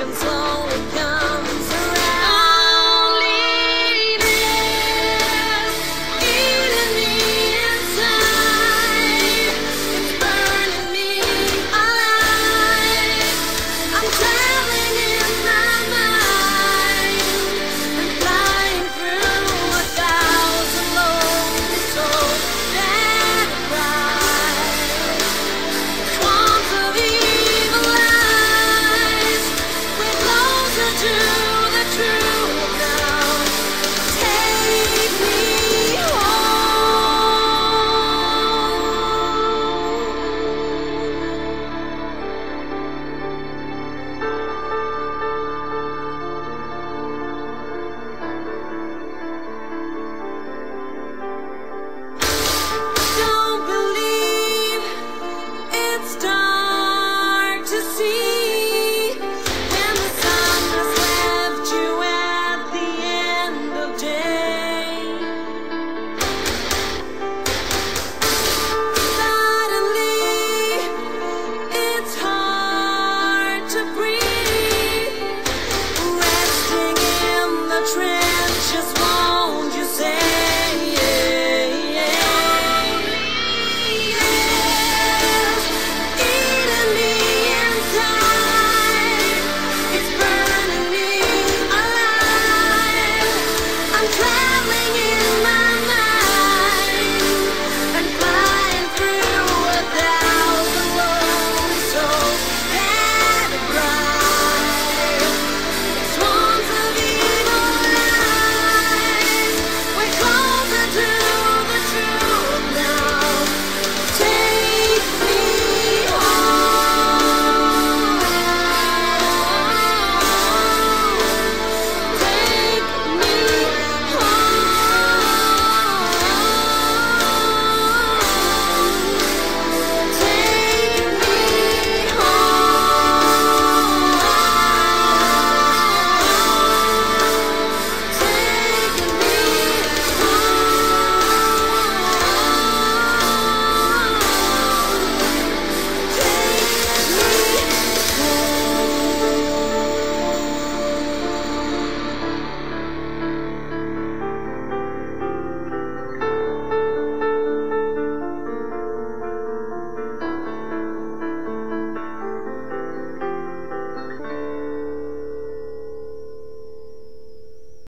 questions.